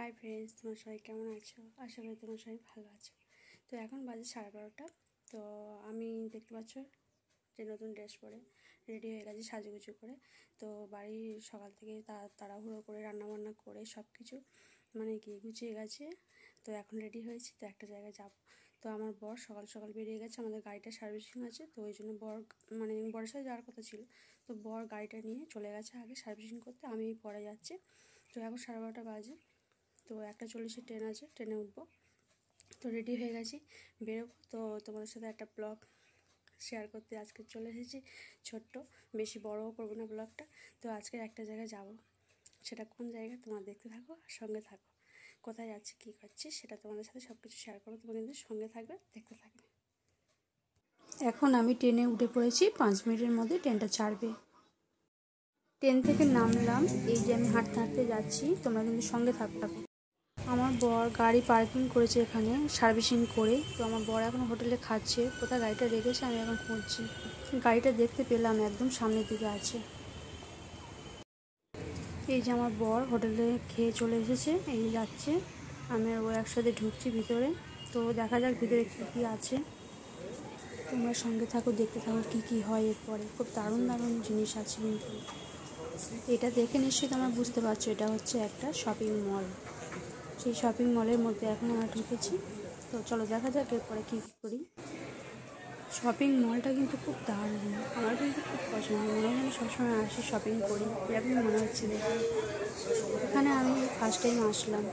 Hi friends তোমার সবাই কেমন আছো? আশা করি তোমার সবাই ভালো আছো। তো এখন বাজে সাড়ে বারোটা। তো আমি দেখতে পাচ্ছ যে নতুন ড্রেস পরে, রেডি হয়ে গেছি সাজুগুজু করে। তো বাড়ির সকাল থেকে তাড়াহুড়ো করে, রান্নাবান্না করে সব কিছু মানে কি, গুছিয়ে গেছে। তো এখন রেডি হয়েছি, তো একটা জায়গায় যাব। তো আমার বর সকাল সকাল বেরিয়ে গেছে, আমাদের গাড়িটা সার্ভিসিং আছে। তো ওই জন্য বর মানে বরের সাথে যাওয়ার কথা ছিল। তো বর গাড়িটা নিয়ে চলে গেছে আগে সার্ভিসিং করতে আমি পরে যাচ্ছি। তো এখন সাড়ে বারোটা বাজে। তো একটা চল্লিশে ট্রেন আছে, ট্রেনে উঠবো। তো রেডি হয়ে গেছি, বেরোবো। তো তোমাদের সাথে একটা ব্লগ শেয়ার করতে আজকে চলে এসেছি, ছোট্ট, বেশি বড়ও করব না ব্লগটা তো আজকে একটা জায়গায় যাব। সেটা কোন জায়গা তোমরা দেখতে থাকো আর সঙ্গে থাকো। কোথায় যাচ্ছি, কী করছি, সেটা তোমাদের সাথে সব কিছু শেয়ার করব। তোমরা কিন্তু সঙ্গে থাকবে, দেখতে থাকবে। এখন আমি ট্রেনে উঠে পড়েছি, পাঁচ মিনিটের মধ্যে ট্রেনটা ছাড়বে। ট্রেন থেকে নামলাম, এই যে আমি হাঁটতে হাঁটতে যাচ্ছি, তোমরা কিন্তু সঙ্গে থাকতে আমার বর গাড়ি পার্কিং করেছে এখানে, সার্ভিসিং করে। তো আমার বর এখন হোটেলে খাচ্ছে। কোথায় গাড়িটা রেখেছে আমি এখন খুঁজছি। গাড়িটা দেখতে পেলাম, একদম সামনের দিকে আছে। এই যে আমার বর হোটেলে খেয়ে চলে এসেছে, এই যাচ্ছে। আমি ও একসাথে ঢুকছি ভিতরে। তো দেখা যাক ভিতরে কী কী আছে। তোমরা সঙ্গে থাকো, দেখতে থাকো কী কী হয় এরপরে। খুব দারুণ দারুণ জিনিস আছে কিন্তু। এটা দেখে নিশ্চয়ই তোমরা বুঝতে পারছ, এটা হচ্ছে একটা শপিং মল সেই শপিং মলের মধ্যে এখন আমরা ঢুকেছি। তো চলো দেখা যাক এরপরে কী কী করি। শপিং মলটা কিন্তু খুব দারুণ। আমার কিন্তু খুব পছন্দ। মনে হয় সবসময় আসি শপিং করি। এরকম মনে হচ্ছে এখানে আমি ফার্স্ট টাইম আসলাম।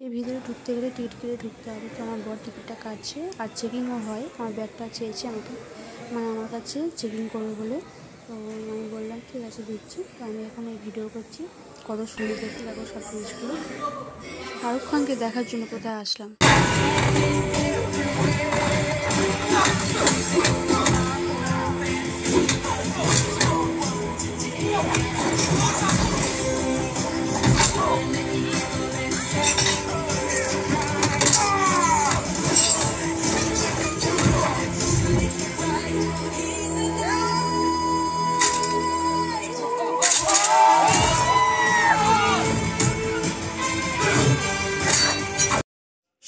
এর ভিতরে ঢুকতে গেলে টিকিট কেটে ঢুকতে হবে। তো আমার বড় টিকিটটা কাটছে। আর চেকিংও হয়। আমার ব্যাগটা চেয়েছে আমাকে। মানে আমার কাছে চেকিং করবে বলে। তো আমি বললাম, ঠিক আছে, দিচ্ছি। তো আমি এখন এই ভিডিও করছি। কত সুন্দর দেখতে লাগো সব জিনিসগুলো। শাহরুখ খানকে দেখার জন্য কোথায় আসলাম?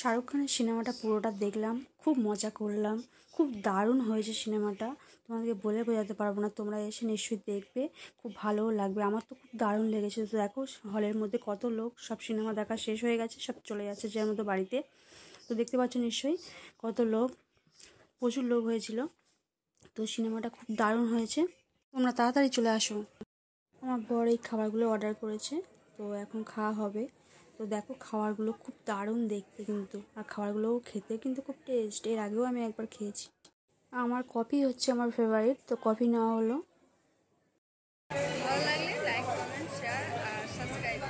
শাহরুখ খানের সিনেমাটা পুরোটা দেখলাম, খুব মজা করলাম, খুব দারুণ হয়েছে সিনেমাটা। তোমাদেরকে বলে বোঝাতে পারব না, তোমরা এসে নিশ্চয়ই দেখবে, খুব ভালোও লাগবে। আমার তো খুব দারুণ লেগেছে। তো দেখো, হলের মধ্যে কত লোক, সব সিনেমা দেখা শেষ হয়ে গেছে, সব চলে যাচ্ছে যে মতো বাড়িতে। তো দেখতে পাচ্ছ নিশ্চয়ই কত লোক, প্রচুর লোক হয়েছিল। তো সিনেমাটা খুব দারুণ হয়েছে। তোমরা তাড়াতাড়ি চলে আসো। আমার বর এই খাবারগুলো অর্ডার করেছে। তো এখন খাওয়া হবে। তো দেখো খাবারগুলো খুব দারুণ দেখতে কিন্তু। আর খাবারগুলোও খেতে কিন্তু খুব টেস্ট এর আগেও আমি একবার খেয়েছি। আমার কফি হচ্ছে আমার ফেভারিট তো কফি নেওয়া হলো। ভালো লাগলে লাইক কমেন্ট শেয়ার আর সাবস্ক্রাইব